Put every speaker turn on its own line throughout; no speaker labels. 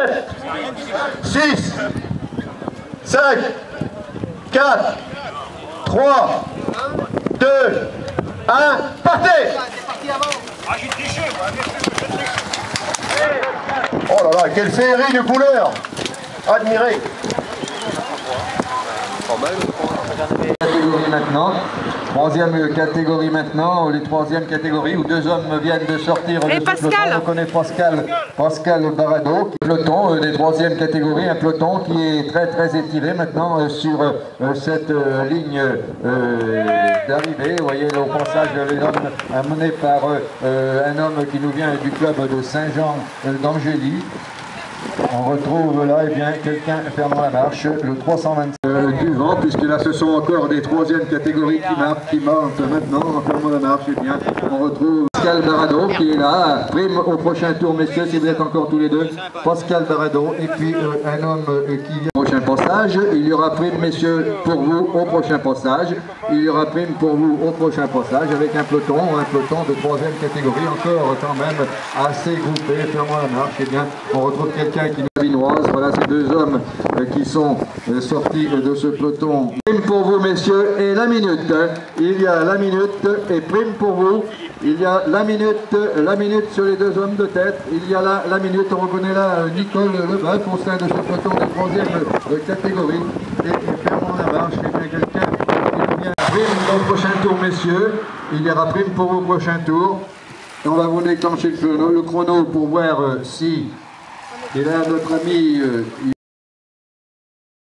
7, 6, 5, 4, 3, 2, 1, partez. Oh là là, quelle féerie de couleurs. Admirez
catégorie maintenant. Troisième catégorie maintenant, les troisième catégorie où deux hommes viennent de sortir
Et
de ce
Pascal.
peloton. On connaît Pascal, Pascal Barado, peloton euh, des troisième catégories, un peloton qui est très très étiré maintenant euh, sur euh, cette ligne d'arrivée. Vous voyez au passage les hommes amenés par un homme qui nous vient du club de Saint-Jean d'Angély. On retrouve là eh bien quelqu'un fermant la marche, le 325 euh, du vent, puisque là ce sont encore des troisièmes catégories qui montent maintenant en fermant la marche. Eh bien, Pascal Barado qui est là, prime au prochain tour, messieurs, si vous êtes encore tous les deux. Pascal Barado et puis euh, un homme euh, qui vient au prochain passage. Il y aura prime, messieurs, pour vous au prochain passage. Il y aura prime pour vous au prochain passage avec un peloton, un peloton de troisième catégorie, encore quand même assez groupé, fermant la marche. Eh bien, on retrouve quelqu'un qui est Voilà ces deux hommes euh, qui sont euh, sortis euh, de ce peloton. Prime pour vous, messieurs, et la minute. Il y a la minute et prime pour vous. Il y a la minute, la minute sur les deux hommes de tête. Il y a la, minute, on reconnaît là Nicole Leboeuf au de ce peloton de troisième catégorie. Et, et fermant la marche, il y a quelqu'un qui vient. Prime au prochain tour, messieurs. Il y aura prime pour vos prochains tours. Et on va vous déclencher le chrono, pour voir si et là, notre ami, euh,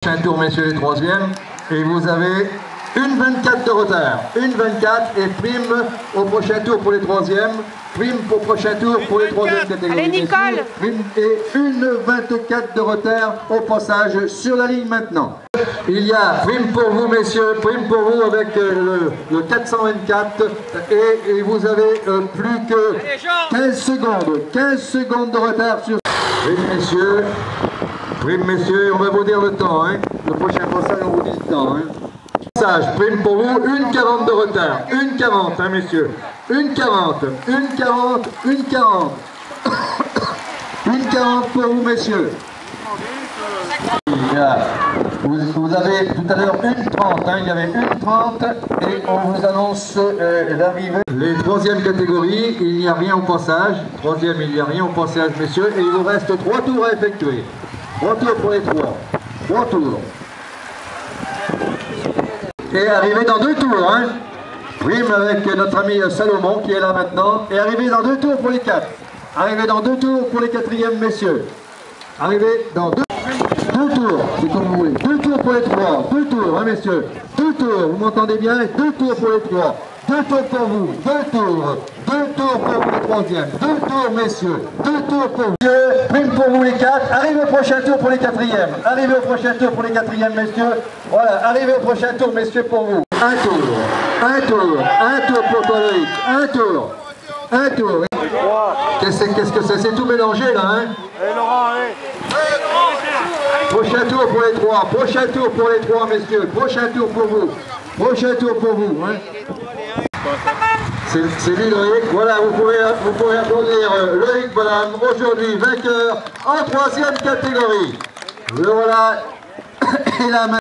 prochain tour, messieurs les troisièmes, et vous avez une 24 de retard. Une 24 et prime au prochain tour pour les troisièmes. Prime pour prochain tour pour les troisièmes catégories.
Allez, Nicole.
Prime et une 24 de retard au passage sur la ligne maintenant. Il y a prime pour vous, messieurs, prime pour vous avec euh, le, le 424 et, et vous avez euh, plus que 15 secondes. 15 secondes de retard sur Prime, messieurs. Prime, messieurs, on va vous dire le temps. Hein. Le prochain passage, on vous dit le temps. Hein. Passage, prime pour vous, une 40 de retard. Une 40, hein, messieurs. Une 40, une 40, une 40. Une 40 pour vous, messieurs. Vous, avez tout à l'heure une 30, hein, il y avait une 30 et on vous annonce euh, l'arrivée. Les troisièmes catégories, il n'y a rien au passage. Troisième, il n'y a rien au passage, messieurs, et il vous reste trois tours à effectuer. Trois tours pour les trois. Trois tours. Et arrivé dans deux tours, hein. Prime avec notre ami Salomon qui est là maintenant. Et arrivé dans deux tours pour les quatre. Arrivé dans deux tours pour les quatrièmes, messieurs. Arrivé dans deux, deux tours, c'est comme vous voulez. Pour les trois. Deux tours, hein, messieurs. Deux tours, vous m'entendez bien? Deux tours pour les trois. Deux tours pour vous. Deux tours. Deux tours pour les troisièmes. Deux tours, messieurs. Deux tours pour vous. Prime pour vous les quatre. Arrivez au prochain tour pour les quatrièmes. Arrivez au prochain tour pour les quatrièmes, messieurs. Voilà, arrivez au prochain tour, messieurs, pour vous. Un tour. Un tour. Un tour pour toi. Un tour. Un tour. Qu'est-ce que c'est- c'est? Tout mélangé, là, hein? Prochain tour pour les trois, prochain tour pour les trois, messieurs, prochain tour pour vous, prochain tour pour vous. C'est lui Loïc, voilà, vous pouvez, vous pouvez applaudir euh, Loïc Bonham, aujourd'hui vainqueur en troisième catégorie. Le voilà,